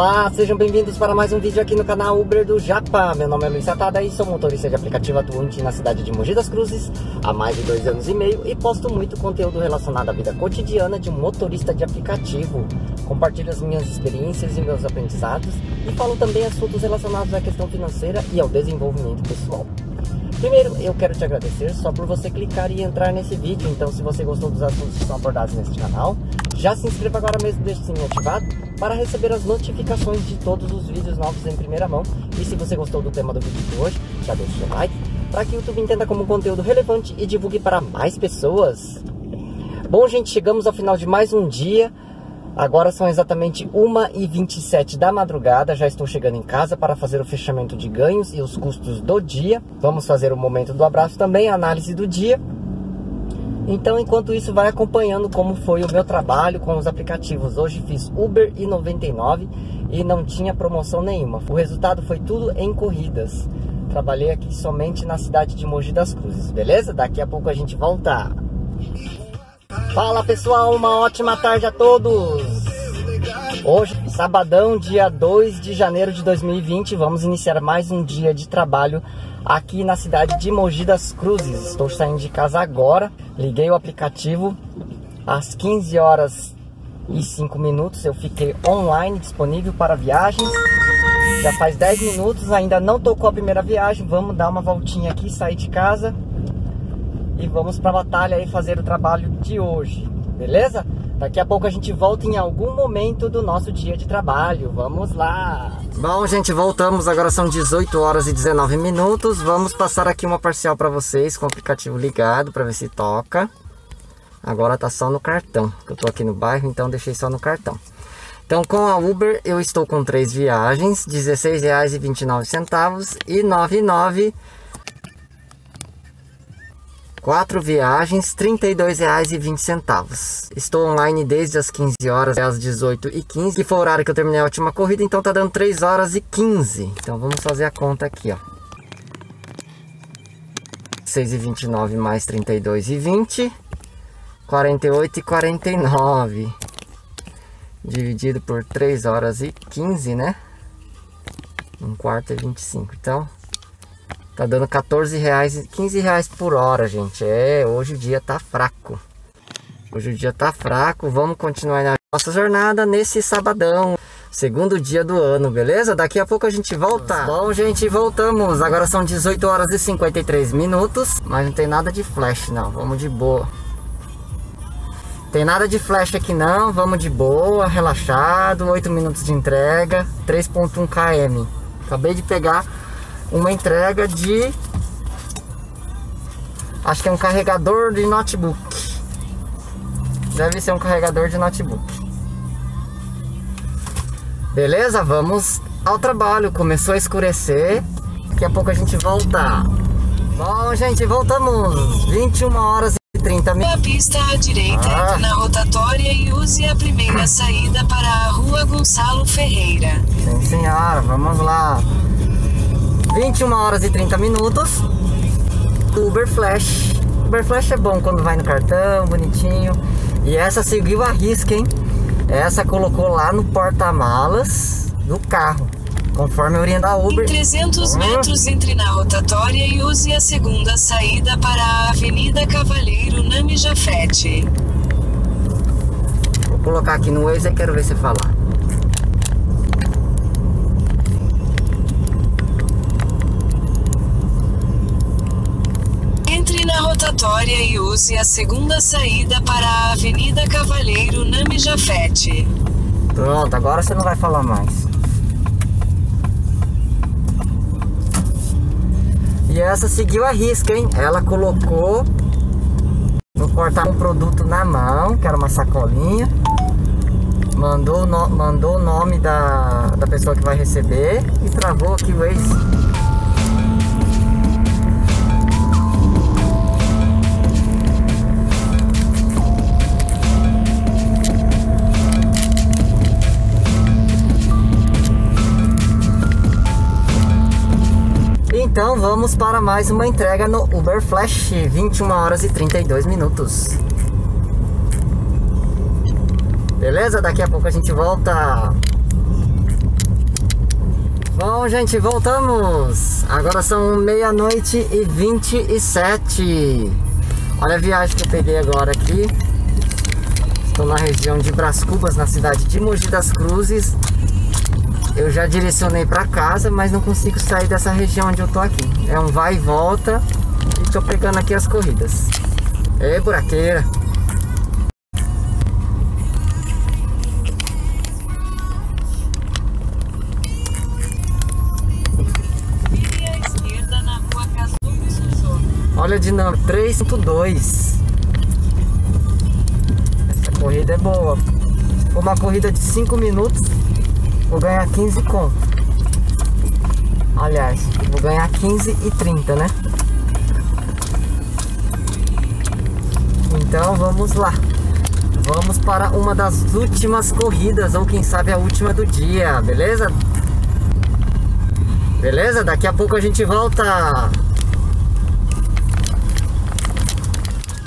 Olá, sejam bem-vindos para mais um vídeo aqui no canal Uber do Japa. Meu nome é Luiz Satada e sou motorista de aplicativo atuante na cidade de Mogi das Cruzes há mais de dois anos e meio e posto muito conteúdo relacionado à vida cotidiana de um motorista de aplicativo. Compartilho as minhas experiências e meus aprendizados e falo também assuntos relacionados à questão financeira e ao desenvolvimento pessoal. Primeiro, eu quero te agradecer só por você clicar e entrar nesse vídeo. Então, se você gostou dos assuntos que são abordados neste canal, já se inscreva agora mesmo, deixe o sininho ativado para receber as notificações de todos os vídeos novos em primeira mão. E se você gostou do tema do vídeo de hoje, já deixe seu like para que o YouTube entenda como conteúdo relevante e divulgue para mais pessoas. Bom, gente, chegamos ao final de mais um dia. Agora são exatamente 1h27 da madrugada. Já estou chegando em casa para fazer o fechamento de ganhos e os custos do dia. Vamos fazer o momento do abraço também, a análise do dia. Então, enquanto isso, vai acompanhando como foi o meu trabalho com os aplicativos. Hoje fiz Uber e 99 e não tinha promoção nenhuma. O resultado foi tudo em corridas. Trabalhei aqui somente na cidade de Mogi das Cruzes, beleza? Daqui a pouco a gente volta. Fala pessoal, uma ótima tarde a todos! Hoje, sabadão, dia 2 de janeiro de 2020, vamos iniciar mais um dia de trabalho aqui na cidade de Mogi das Cruzes. Estou saindo de casa agora, liguei o aplicativo às 15 horas e 5 minutos. Eu fiquei online, disponível para viagens. Já faz 10 minutos, ainda não tocou a primeira viagem. Vamos dar uma voltinha aqui, sair de casa e vamos para a batalha e fazer o trabalho de hoje, beleza? Daqui a pouco a gente volta em algum momento do nosso dia de trabalho. Vamos lá! Bom, gente, voltamos. Agora são 18 horas e 19 minutos. Vamos passar aqui uma parcial para vocês com o aplicativo ligado para ver se toca. Agora tá só no cartão. Eu tô aqui no bairro, então deixei só no cartão. Então, com a Uber, eu estou com três viagens, R$ 16,29 e R$ 9,99 Quatro viagens, R$ 32,20. Estou online desde as 15 horas até as 18h15, que foi o horário que eu terminei a última corrida, então tá dando 3 horas e 15. Então vamos fazer a conta aqui, ó. 6,29 mais 32,20, 48,49. Dividido por 3 horas e 15, né? Um quarto e 25. Então, Tá dando 14 reais, 15 reais por hora, gente. É, hoje o dia tá fraco. Hoje o dia tá fraco. Vamos continuar na nossa jornada nesse sabadão. Segundo dia do ano, beleza? Daqui a pouco a gente volta. Bom, gente, voltamos. Agora são 18 horas e 53 minutos. Mas não tem nada de flash, não. Vamos de boa. Tem nada de flash aqui não. Vamos de boa, relaxado. 8 minutos de entrega. 3.1 km. Acabei de pegar uma entrega de acho que é um carregador de notebook. Deve ser um carregador de notebook. Beleza? Vamos ao trabalho. Começou a escurecer. Daqui a pouco a gente volta. Bom gente voltamos. 21 horas e 30 minutos a pista à direita ah. na rotatória e use a primeira saída para a rua Gonçalo Ferreira. Sim senhora. Vamos lá 21 horas e 30 minutos. Uber Flash. Uber Flash é bom quando vai no cartão, bonitinho. E essa seguiu a risca, hein? Essa colocou lá no porta-malas do carro. Conforme a orienta da Uber. Em 300 metros entre na rotatória e use a segunda saída para a Avenida Cavaleiro Nami Jafete. Vou colocar aqui no Waze e quero ver você falar. Rotatória e use a segunda saída para a Avenida Cavaleiro Nami Jafete. Pronto, agora você não vai falar mais. E essa seguiu a risca, hein? Ela colocou no porta um produto na mão, que era uma sacolinha. Mandou, no, mandou o nome da, da pessoa que vai receber e travou aqui o Waze. Então vamos para mais uma entrega no Uber Flash, 21 horas e 32 minutos. Beleza? Daqui a pouco a gente volta. Bom, gente, voltamos. Agora são meia-noite e 27. Olha a viagem que eu peguei agora aqui. Estou na região de Bras Cubas, na cidade de Mogi das Cruzes. Eu já direcionei para casa, mas não consigo sair dessa região onde eu tô aqui. É um vai e volta e estou pegando aqui as corridas. Ei, buraqueira! Olha a dinâmica, 3.2 Essa corrida é boa for uma corrida de 5 minutos Vou ganhar 15 com Aliás, vou ganhar 15 e 30, né? Então vamos lá Vamos para uma das últimas corridas Ou quem sabe a última do dia, beleza? Beleza? Daqui a pouco a gente volta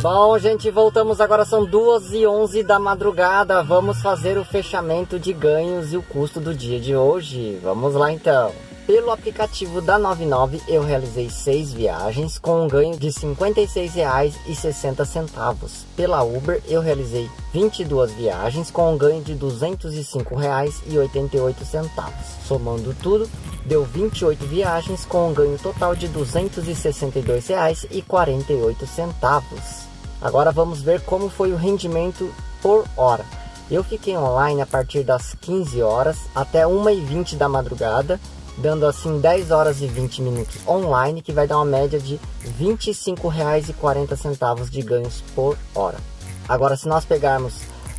Bom, gente, voltamos agora, são 2 e 11 da madrugada. Vamos fazer o fechamento de ganhos e o custo do dia de hoje. Vamos lá então. Pelo aplicativo da 99 eu realizei 6 viagens com um ganho de R$ 56,60. Pela Uber eu realizei 22 viagens com um ganho de R$ 205,88. Somando tudo, deu 28 viagens com um ganho total de R$ 262,48. Agora vamos ver como foi o rendimento por hora. Eu fiquei online a partir das 15 horas até 1h20 da madrugada, dando assim 10 horas e 20 minutos online, que vai dar uma média de R$ 25,40 de ganhos por hora. Agora, se nós pegarmos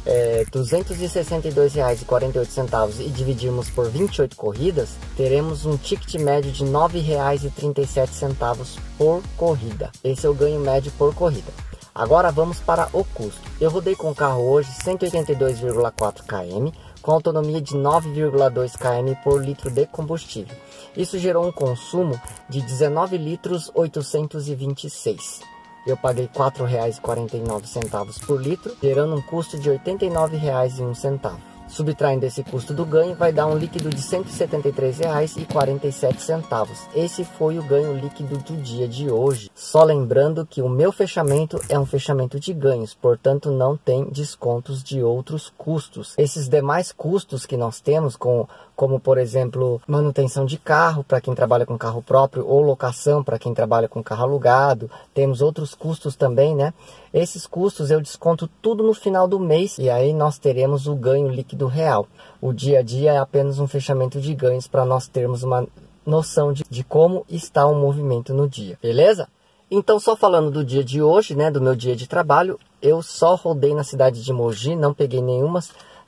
é, R$ 262,48 e dividirmos por 28 corridas, teremos um ticket médio de R$ 9,37 por corrida. Esse é o ganho médio por corrida. Agora vamos para o custo. Eu rodei com o carro hoje 182,4 km com autonomia de 9,2 km por litro de combustível. Isso gerou um consumo de 19 litros 826. Eu paguei R$ 4,49 por litro, gerando um custo de R$ 89,01. Subtraindo esse custo do ganho, vai dar um líquido de R$ 173,47. Esse foi o ganho líquido do dia de hoje. Só lembrando que o meu fechamento é um fechamento de ganhos, portanto não tem descontos de outros custos. Esses demais custos que nós temos, com, como por exemplo manutenção de carro para quem trabalha com carro próprio ou locação para quem trabalha com carro alugado, temos outros custos também, né? Esses custos eu desconto tudo no final do mês e aí nós teremos o ganho líquido real. O dia a dia é apenas um fechamento de ganhos para nós termos uma noção de, de como está o movimento no dia, beleza? Então, só falando do dia de hoje, né, do meu dia de trabalho, eu só rodei na cidade de Mogi, não peguei nenhuma,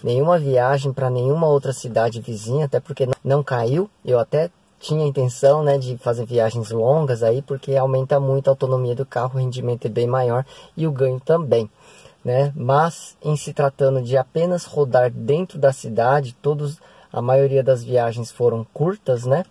nenhuma viagem para nenhuma outra cidade vizinha, até porque não caiu. Eu até tinha intenção né, de fazer viagens longas aí, porque aumenta muito a autonomia do carro, o rendimento é bem maior e o ganho também. Né? Mas em se tratando de apenas rodar dentro da cidade, todos, a maioria das viagens foram curtas, né?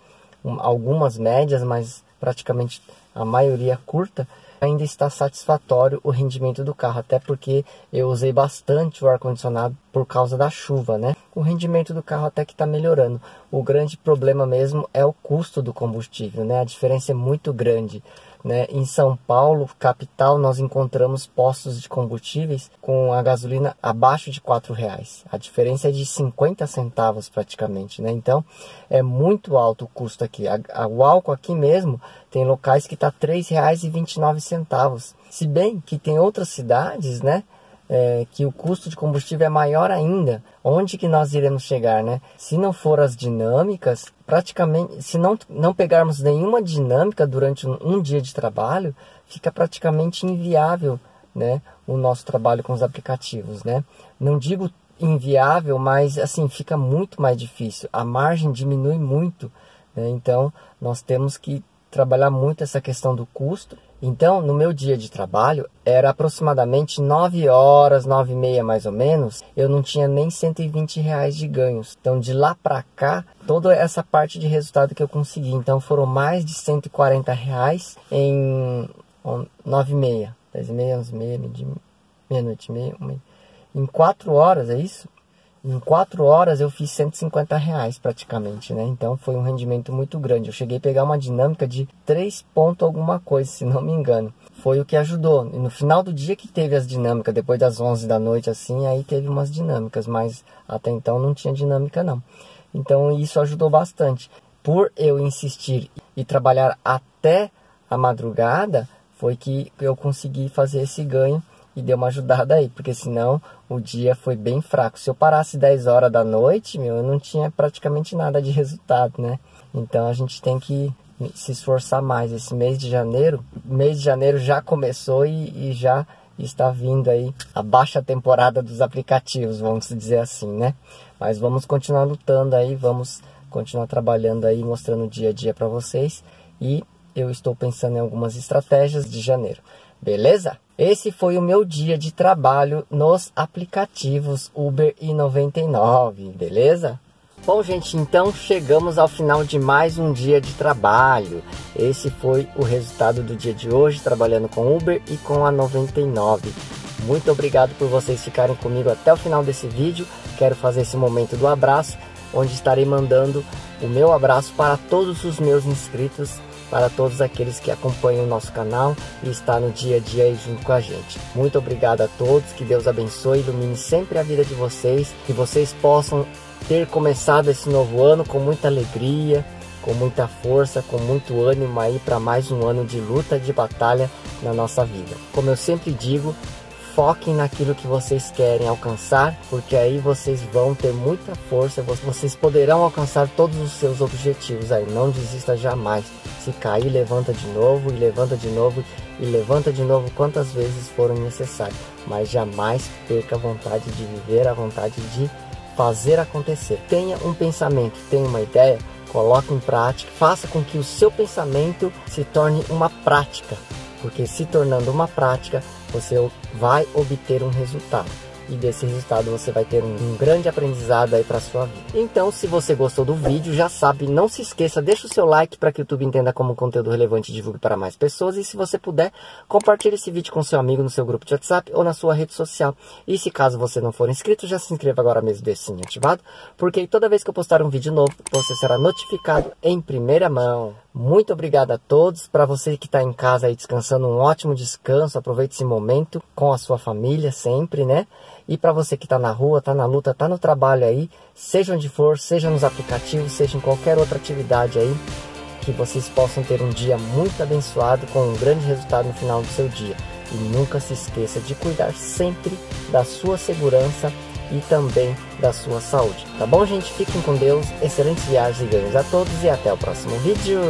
algumas médias, mas praticamente a maioria curta ainda está satisfatório o rendimento do carro, até porque eu usei bastante o ar-condicionado por causa da chuva, né? O rendimento do carro até que está melhorando. O grande problema mesmo é o custo do combustível, né? A diferença é muito grande. Né? Em São Paulo, capital, nós encontramos postos de combustíveis com a gasolina abaixo de R$ reais. A diferença é de 50 centavos praticamente, né? Então é muito alto o custo aqui. A, a, o álcool aqui mesmo tem locais que está R$ 3,29. Se bem que tem outras cidades, né? É, que o custo de combustível é maior ainda. Onde que nós iremos chegar, né? Se não for as dinâmicas, praticamente, se não, não pegarmos nenhuma dinâmica durante um, um dia de trabalho, fica praticamente inviável, né? O nosso trabalho com os aplicativos, né? Não digo inviável, mas assim fica muito mais difícil. A margem diminui muito, né? Então nós temos que trabalhar muito essa questão do custo. Então, no meu dia de trabalho, era aproximadamente 9 horas, 9 e meia mais ou menos, eu não tinha nem 120 reais de ganhos. Então, de lá para cá, toda essa parte de resultado que eu consegui. Então, foram mais de 140 reais em 9 e meia, 10 e meia, 11 e meia, meia-noite e meia, meia. Em 4 horas, é isso? Em 4 horas eu fiz 150 reais praticamente, né? Então foi um rendimento muito grande. Eu cheguei a pegar uma dinâmica de 3 pontos alguma coisa, se não me engano. Foi o que ajudou. E no final do dia que teve as dinâmicas, depois das 11 da noite assim, aí teve umas dinâmicas, mas até então não tinha dinâmica não. Então isso ajudou bastante. Por eu insistir e trabalhar até a madrugada, foi que eu consegui fazer esse ganho e deu uma ajudada aí, porque senão o dia foi bem fraco. Se eu parasse 10 horas da noite, meu, eu não tinha praticamente nada de resultado, né? Então a gente tem que se esforçar mais. Esse mês de janeiro, mês de janeiro já começou e, e já está vindo aí a baixa temporada dos aplicativos, vamos dizer assim, né? Mas vamos continuar lutando aí, vamos continuar trabalhando aí, mostrando dia a dia para vocês e eu estou pensando em algumas estratégias de janeiro. Beleza? Esse foi o meu dia de trabalho nos aplicativos Uber e 99, beleza? Bom, gente, então chegamos ao final de mais um dia de trabalho. Esse foi o resultado do dia de hoje, trabalhando com Uber e com a 99. Muito obrigado por vocês ficarem comigo até o final desse vídeo. Quero fazer esse momento do abraço, onde estarei mandando o meu abraço para todos os meus inscritos para todos aqueles que acompanham o nosso canal e está no dia a dia aí junto com a gente. Muito obrigado a todos, que Deus abençoe, ilumine sempre a vida de vocês, que vocês possam ter começado esse novo ano com muita alegria, com muita força, com muito ânimo aí para mais um ano de luta, de batalha na nossa vida. Como eu sempre digo, foquem naquilo que vocês querem alcançar, porque aí vocês vão ter muita força, vocês poderão alcançar todos os seus objetivos aí. Não desista jamais. Se cair, levanta de novo e levanta de novo e levanta de novo quantas vezes forem necessárias, mas jamais perca a vontade de viver, a vontade de fazer acontecer. Tenha um pensamento, tenha uma ideia, coloque em prática, faça com que o seu pensamento se torne uma prática, porque se tornando uma prática, você vai obter um resultado. E desse resultado você vai ter um, um grande aprendizado aí para sua vida. Então, se você gostou do vídeo, já sabe, não se esqueça, deixa o seu like para que o YouTube entenda como conteúdo relevante e divulgue para mais pessoas. E se você puder, compartilhe esse vídeo com seu amigo no seu grupo de WhatsApp ou na sua rede social. E se caso você não for inscrito, já se inscreva agora mesmo desse sininho ativado, porque toda vez que eu postar um vídeo novo, você será notificado em primeira mão. Muito obrigado a todos. Para você que está em casa aí descansando, um ótimo descanso. Aproveite esse momento com a sua família sempre, né? E para você que está na rua, está na luta, está no trabalho aí, seja onde for, seja nos aplicativos, seja em qualquer outra atividade aí, que vocês possam ter um dia muito abençoado com um grande resultado no final do seu dia. E nunca se esqueça de cuidar sempre da sua segurança e também da sua saúde. Tá bom, gente? Fiquem com Deus, excelentes viagens e ganhos a todos e até o próximo vídeo.